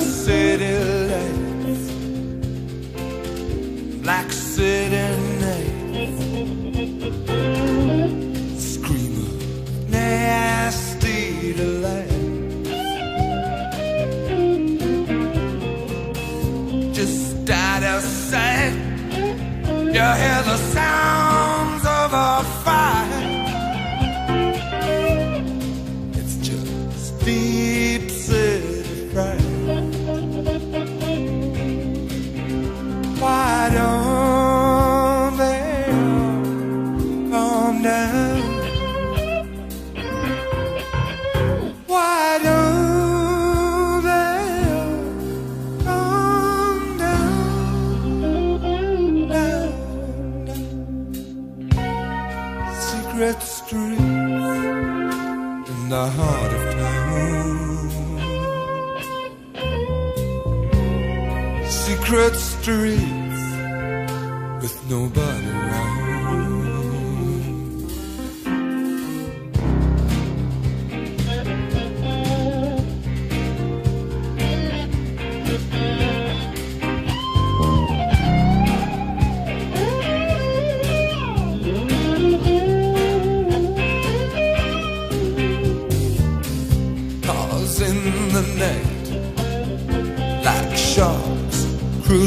você. Secret streets with nobody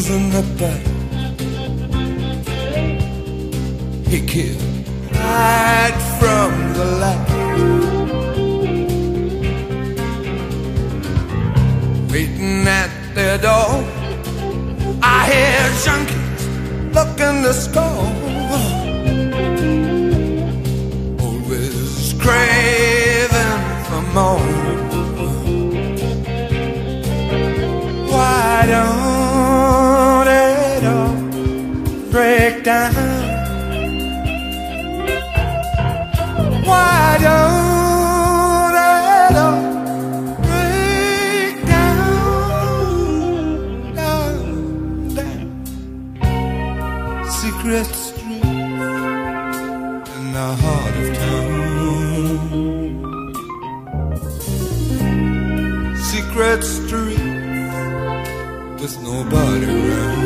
cruising the bay. He can't hide from the light. Waiting at their door, I hear junkies looking to score. Always craving for more. Why don't Secret street in the heart of town. Secret street with nobody around.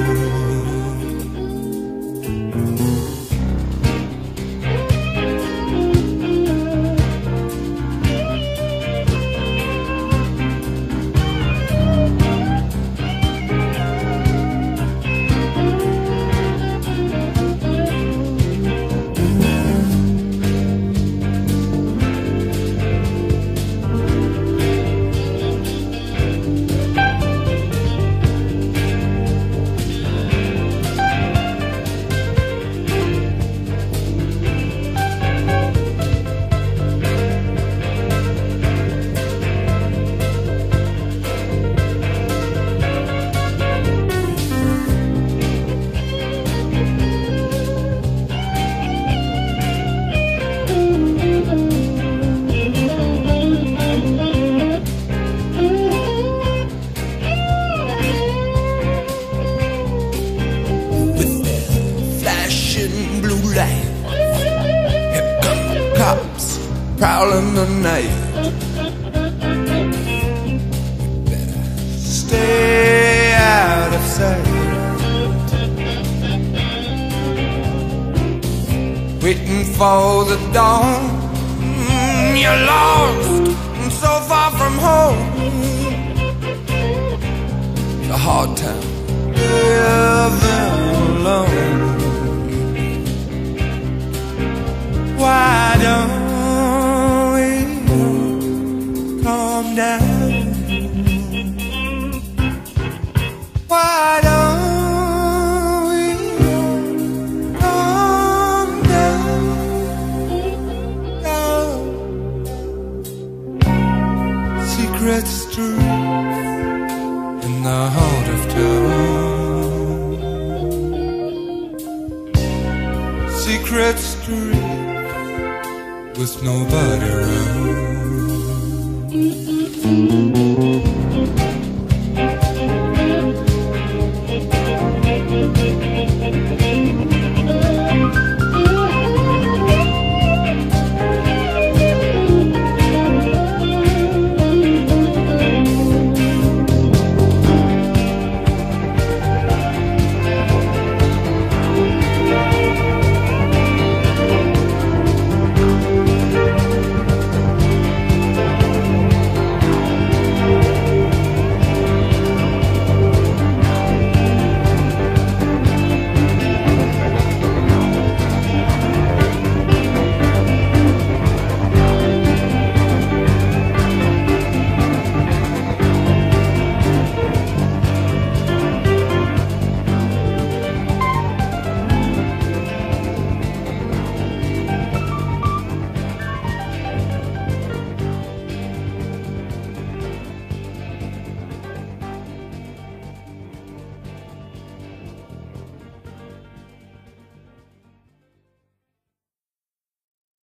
Prowling the night. Better stay out of sight. Waiting for the dawn. Mm, You're lost and so far from home. A hard time living Street in the heart of town. Secret street with nobody around.